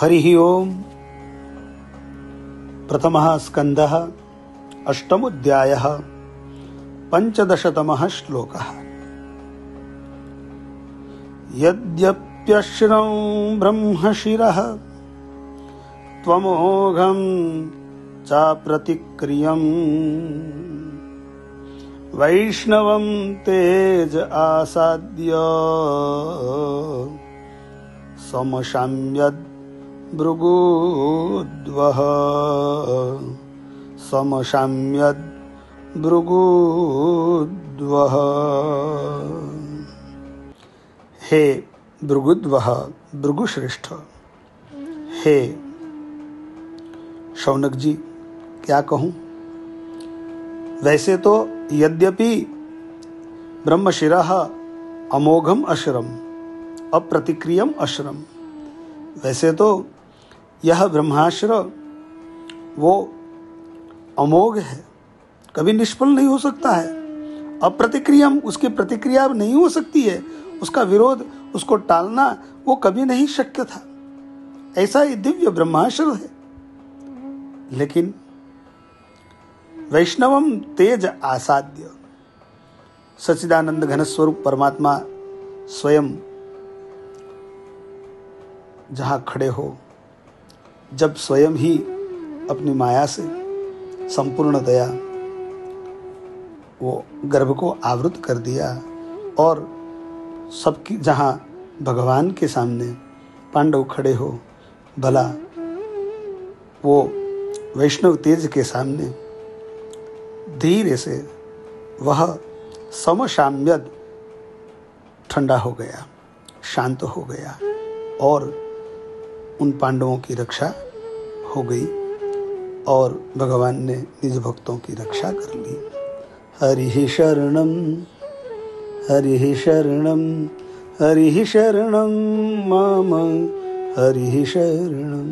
हरिः ओम्। प्रथमः स्कन्दः अष्टमोऽध्यायः पञ्चदशतमः श्लोकः। यद्यप्यश्रौ ब्रह्मशिरः, त्वमोघं चाप्रतिक्रियम्। वैष्णवं तेज आसाद्य। समशाम्यद् भृगुद्वः समशाम्यद् भृगुद्वः हे भृगुद्वह भृगुश्रेष्ठ। हे शौनक जी क्या कहूँ? वैसे तो यद्यपि ब्रह्मशिरा अमोघम अशरम, अप्रतिक्रियम अशरम, वैसे तो यह ब्रह्माश्र, वो अमोघ है। कभी निष्फल नहीं हो सकता है। अप्रतिक्रियम, उसकी प्रतिक्रिया नहीं हो सकती है। उसका विरोध, उसको टालना, वो कभी नहीं शक्य था। ऐसा ही दिव्य ब्रह्माश्र है। लेकिन वैष्णवम तेज आसाद्य। सचिदानंद घन स्वरूप परमात्मा स्वयं जहाँ खड़े हो जब स्वयं ही अपनी माया से संपूर्ण दया वो गर्भ को आवृत कर दिया और सबकी जहाँ भगवान के सामने पांडव खड़े हो, भला, वो वैष्णव तेज के सामने धीरे से वह समशाम्यद ठंडा हो गया, शांत हो गया और उन पांडवों की रक्षा हो गई और भगवान ने निज भक्तों की रक्षा कर ली। हरि शरणम हरि शरणम हरि शरणम माम, हरि शरणम